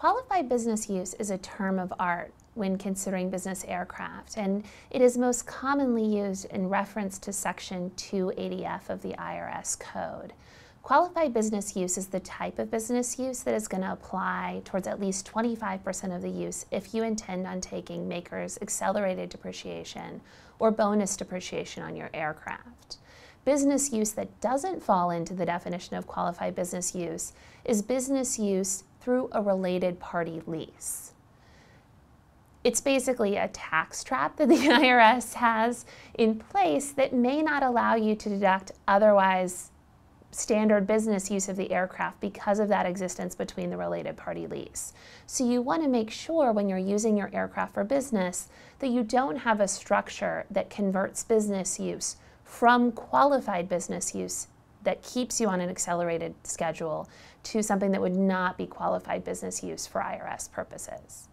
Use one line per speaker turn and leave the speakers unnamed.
Qualified business use is a term of art when considering business aircraft, and it is most commonly used in reference to Section 280F of the IRS Code. Qualified business use is the type of business use that is going to apply towards at least 25% of the use if you intend on taking MACRS accelerated depreciation or bonus depreciation on your aircraft. Business use that doesn't fall into the definition of qualified business use is business use through a related party lease. It's basically a tax trap that the IRS has in place that may not allow you to deduct otherwise standard business use of the aircraft because of that existence between the related party lease. So you want to make sure when you're using your aircraft for business that you don't have a structure that converts business use from qualified business use that keeps you on an accelerated schedule to something that would not be qualified business use for IRS purposes.